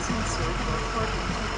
is also more important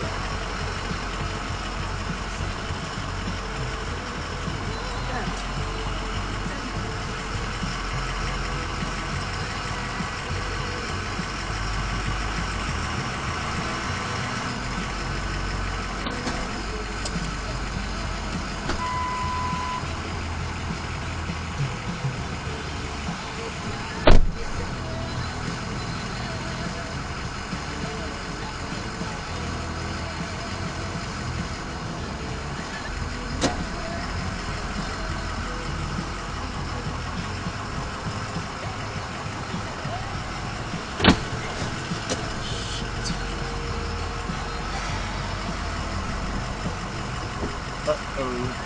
呃嗯